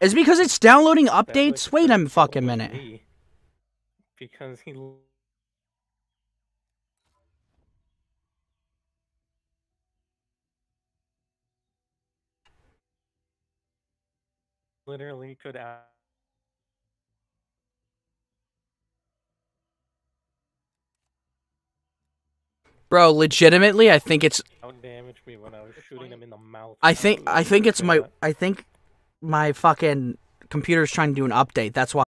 Is because it's downloading updates? Wait a fucking minute. Because he literally could add Bro, legitimately, I think it's out me when I was shooting him in the mouth. I think I think it's my I think my fucking computer's trying to do an update. That's why